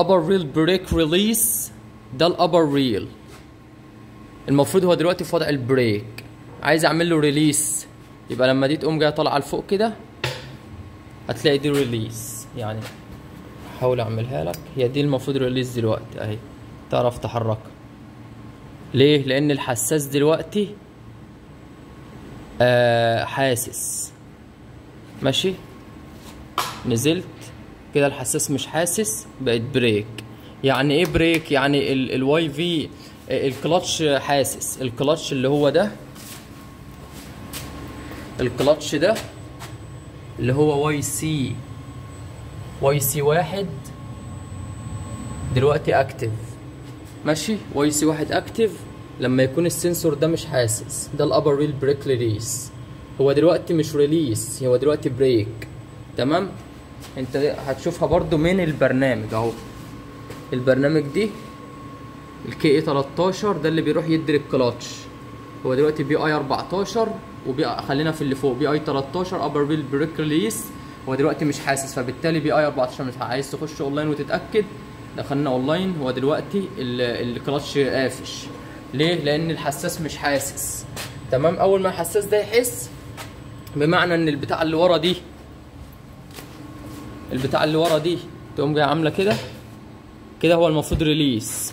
upper reel brake release ده ال upper reel المفروض هو دلوقتي في وضع ال brake. عايز أعمل له release يبقى لما دي تقوم جاية طالعة لفوق كده هتلاقي دي release يعني احاول أعملها لك. هي دي المفروض release دلوقتي أهي. تعرف تحركها. ليه؟ لأن الحساس دلوقتي آه حاسس. ماشي؟ نزلت. كده الحساس مش حاسس بقت brake يعني إيه brake يعني ال Y في الكلاتش حاسس. الكلاتش اللي هو ده الكلاتش ده اللي هو YC YC واحد دلوقتي active ماشي؟ YC واحد active لما يكون ال sensor ده مش حاسس ده ال upper reel brake release هو دلوقتي مش release هو دلوقتي brake تمام؟ انت هتشوفها برضو من البرنامج اهو. البرنامج دي ال KA 13 ده اللي بيروح يدي الكلاتش. هو دلوقتي BI 14 و B خلينا في اللي فوق. BI 13 upper reel brake release هو دلوقتي مش حاسس فبالتالي BI 14 مش عايز تخش اونلاين وتتأكد. دخلنا اونلاين هو دلوقتي الكلاتش قافش. ليه؟ لأن الحساس مش حاسس. تمام؟ أول ما الحساس ده يحس بمعنى إن البتاع اللي ورا دي البتاع اللي ورا دي تقوم جاية عاملة كده. كده هو المفروض release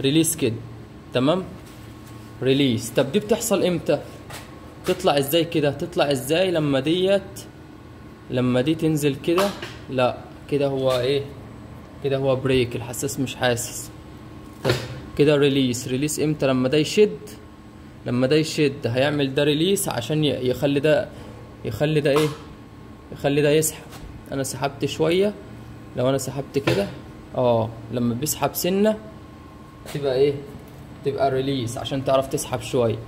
release كده. تمام؟ release طب دي بتحصل إمتى؟ تطلع إزاي كده؟ تطلع إزاي لما ديت لما دي تنزل كده؟ لا كده هو إيه؟ كده هو brake الحساس مش حاسس. طب كده release release إمتى؟ لما ده يشد. لما ده يشد. هيعمل ده release عشان يخلي ده يخلي ده إيه؟ يخلي ده يسحب. أنا سحبت شوية. لو أنا سحبت كده آه لما بيسحب سنة تبقى إيه؟ تبقى release عشان تعرف تسحب شوية.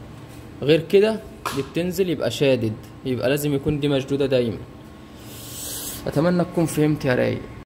غير كده دي بتنزل يبقى شادد يبقى لازم يكون دي مشدودة دايما. أتمنى تكون فهمت يا رايق.